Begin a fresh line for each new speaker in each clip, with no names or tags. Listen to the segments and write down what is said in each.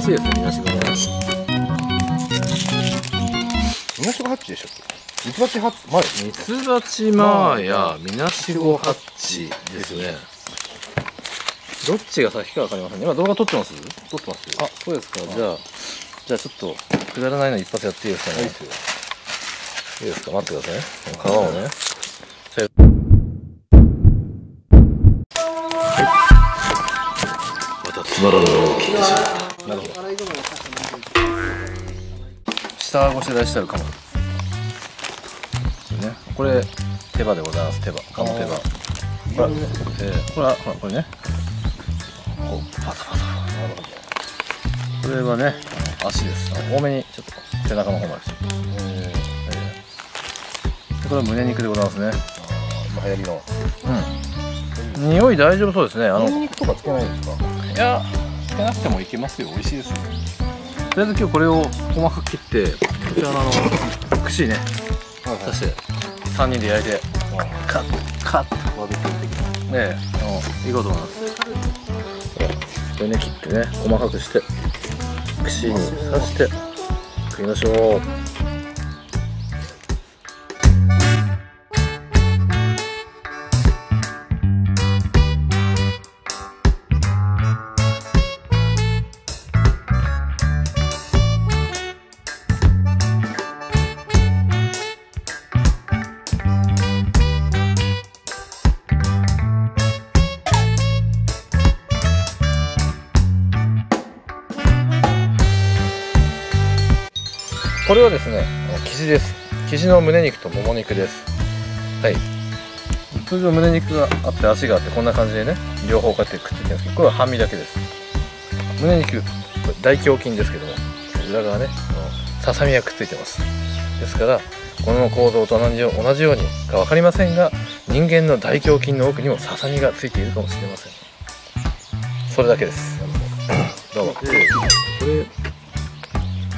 しいですね。みなしごね
みなしごハッチでしたっけミツバチハッチ。前
ミツバチマーやみなしごハッチですね。どっちが先かわかりませんね。今動画撮ってます？
撮ってますよ。
あそうですか。じゃあじゃあちょっとくだらないの一発やっていいですかね。
いいっすよ
いいですか。待ってくださいね。皮をね。じゃあまたつまらないのを切ってしまったなるほど。下ごしで出してあるかも。ね。これ手羽でございます。手羽。鴨手羽。これ,、えー、これはほらこれね。こうパサパサなるほどこれはね足です多めにちょっと背中の方までしてえーこれは胸肉でございますね
今流行りの
うん匂い大丈夫そうですねあの
ニンニクとかつけないんですか
いやなくてもいけますよ。美味しいですよ。とりあえず今日これを細かく切ってこちらのあの串ね刺して3人で焼いてカッカッと
バーベキュー的な
ねえあのいいこと思います。これね切ってね細かくして串に刺して食いましょう。れはですねあの生地です。生地の胸肉ともも肉です。はい。通常胸肉があって足があってこんな感じでね両方こうやってくっついてるんですけどこれは半身だけです。胸肉これ大胸筋ですけども裏側ねあのささみがくっついてます。ですからこの構造と同じよ同じようにか分かりませんが人間の大胸筋の奥にもささみがついているかもしれません。それだけです。どうも。これ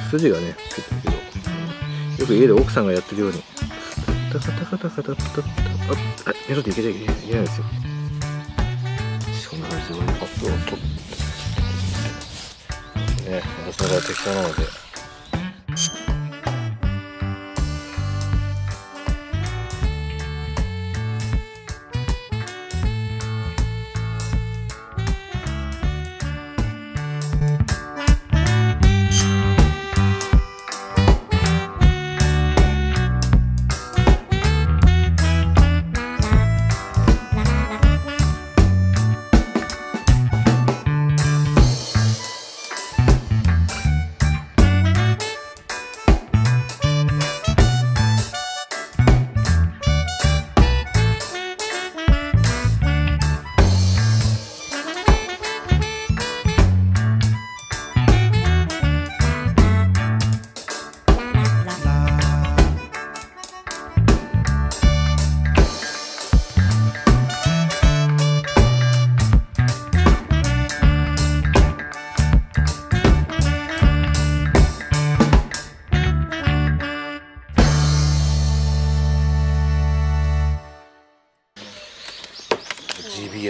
筋がねついてる。けどよく家で奥さんがやってるように。タカタカタカタタタあメロディーいけちゃいけないですよそんな感じで俺パッドを取ってね私の場合適当なので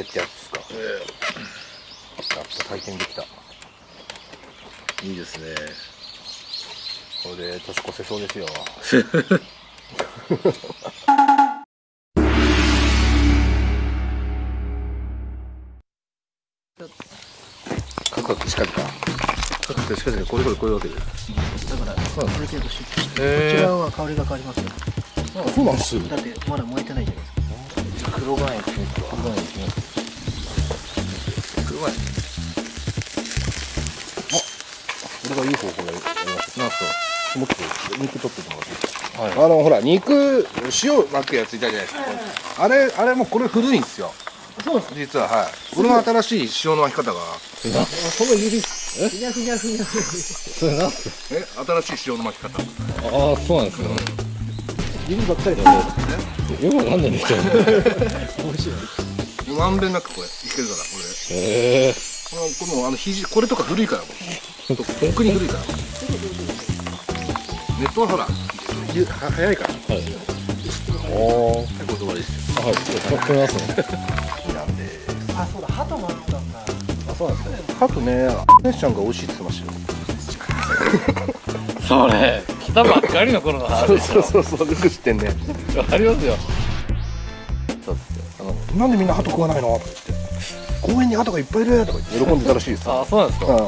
ってやつですか。やっと体験できた。こ
いいですね。
れで年越せそうですよ。カクカクしか。りか
カクってしかしこれこれこういうわけで。
だからある程度しこ
へ
ちらは香りが変わりますよ。
そうなんです
だってまだ燃えてないじゃないですか
黒岩塩って言う黒岩塩って言う黒岩塩
これがいい方法でやります
なんすか
もっと肉取ってもらっていいですか
はい
あのほら肉塩巻くやついたじゃないですかあれあれもこれ古いんですよ
そうです
実ははいこれの新しい塩の巻き方が
その指ふにゃふにゃふにゃふにゃ
それなんす
え新しい塩の巻き方
ああそうなんですか。
指ばっかりで
よ。くわかんないんですけどね
面白い
まんべんなくこれいけるからこれ。
へえ
このこのあの肘これとか古いから。これとっくに古いからネットはほらゆは早いから
はい。おー
はい。これですよ
はい使ってみますね
なんで
あそうだ。鳩もあったんだ。
そうなんですね。
あとねネッシャンが美味しいって言ってましたよ
それ。来 たばっかりの頃の話
そう
でしょ
そうそうそうよく知ってんね。
ありますよ。そうっすあの
なんでみんな鳩食わないの？とか言って。公園に鳩がいっぱいいるとか言って喜んでたらしいですよ
あそうなんですか。
うん。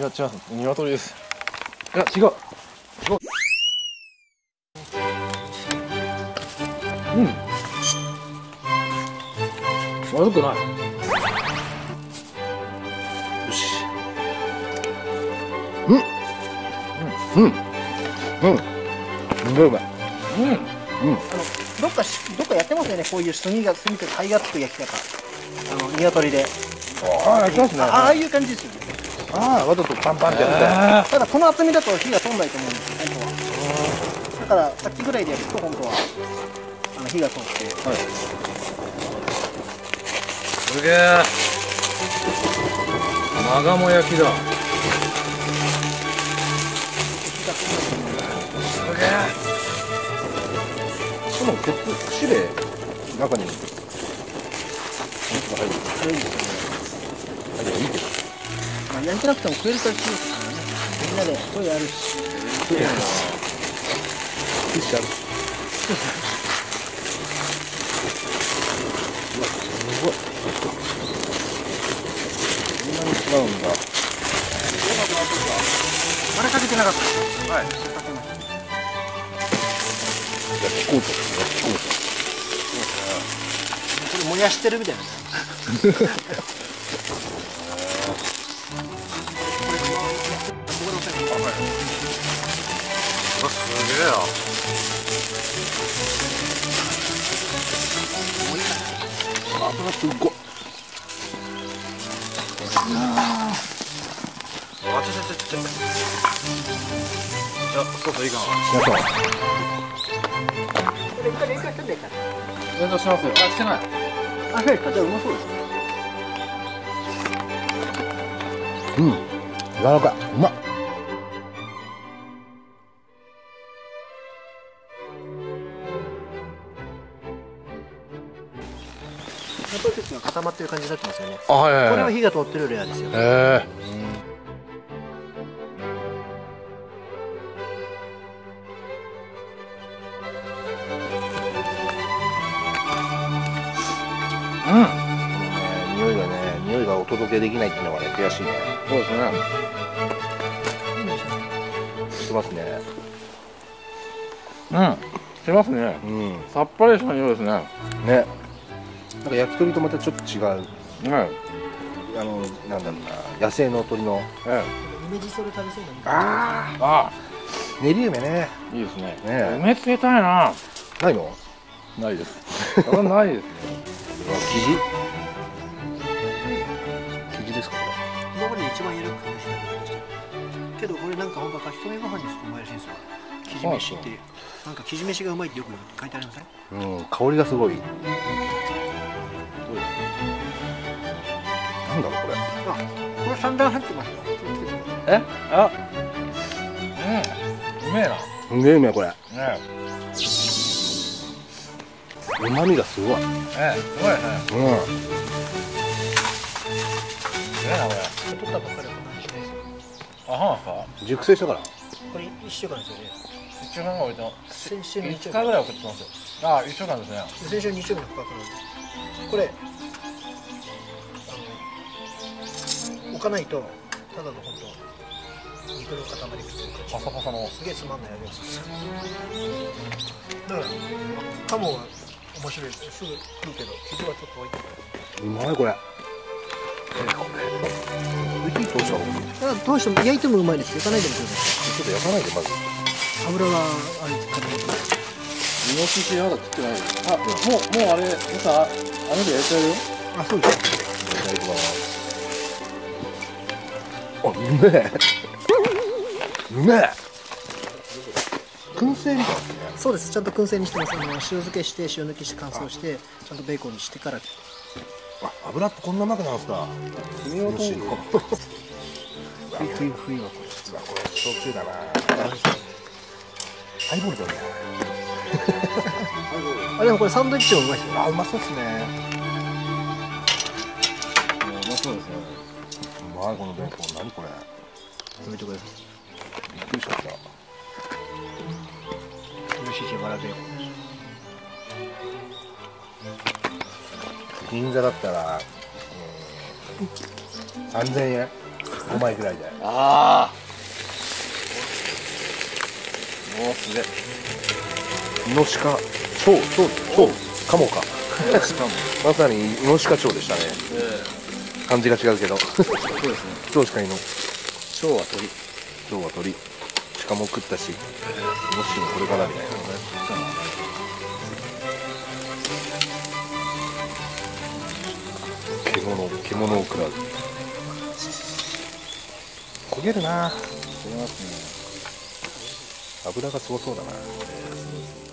いや違います鶏です。
いや違う
悪くない。
よし。うん。うん。うん。うん。うまいうまい
うん。
どっかしどっかやってますよね。こういう炭が炭と灰がつく焼き方。あの鶏で。
ああやってますね。
あああいう感じですよね。
ああわざとパンパンってやって。
ただこの厚みだと火が通んないと思うんですよ本当は。だからさっきぐらいでやると本当はあの火が通って
すげえ。まがも焼きだ。すげえ。
この鉄串で中に肉が入る。
軽いんですよね
入ればいいけど。
まあ、焼いてなくても食えるからですからね。みんなで声あるし。
ティッシュあるうわすごいうんだ。
あれかけてなかったはいこれ燃やしてるみたいな。
すげえな
ト油すっごい
ちょちょちょそうそういいかな
皆さん
これ一回連携してんだよ
連動してますよあしてない
あはいじゃあうまそうですね
うん柔らかいうま
固まってる感じになってますよね。
あはいはい
これは火が通ってるレアですよ。
へえ
うん
きないっていうのがね悔しいね
そうですね
してますね
うんしますね
うん
さっぱりした匂いですね
ねなんか焼き鳥とまたちょっと違う
はい
あのなんだろうな野生の鳥の
え
梅じそで食べそうな
あ
えあ
あ練り梅ね
いいですね
ね
梅つけたいな
ないの
ないですないですね
生地
一番やるかもしれないけどこれなんか本当は炊き込みご飯にするとうまいらしいんですよ飯ってなんか生地飯がうまいってよく書いてありません？
れうん香りがすごい。なんだろうこれ。
あこれ三段入ってますよ。
え？あ。うんうめえな。ね
うめえうめえこれ。
え。
うまみがすごい。うん
ええすごいね。すげえなこれ。
取ったばっかり
あはんか？
熟成したから。
これ一週間ですよね。
一週間が置いて
先週の日
5
曜日
日ぐらい送ってますよ。あ一週間ですね。
先週の日曜日の価格なんで。これ置かないとただの本当肉の塊みたいな
パサパサの。
すげえつまんないやつですだからカモは面白いです。すぐ食うけど肘はちょっと置いて。
うまいこれえこれ火通した方がいい
ど。うしても焼いてもうまいです焼かないでもくださ
ちょっと焼かないでまず
油があれ固まってます
イノシシまだ食ってないあもうもうあれさあれで焼いちゃうよ
あそうです
いただきますあうめえうめえ燻製みたいですね
そうですちゃんと燻製にしてますあの塩漬けして塩抜きして乾燥してちゃんとベーコンにしてから
あ油ってこんなうまくなるんですか。
炭を通る
う
冬冬こ
うわこれ焼酎だなハイボールだよね
れあでもこれサンドイッチもうまいですよ。
あうまそうっすね。
うまそうですね。
うまいこのベーコン。何これ。
食べてくださ
びっくりしちゃった。
い美味しい自腹ベーコン
銀座だったら、うん、3000円？5枚ぐらいで
ああもうすげえ
イノシカ。超超超。カモか。
しかも。
まさにイノシカ超でしたね。感じが違うけど。
そうですね。
超しかイノ
蝶は鳥。
超は鳥。鹿も食ったし。イノシシもこれからみたいな獣獣を食らう。焦げるな。
すね。
油がすごそうだな。
そうです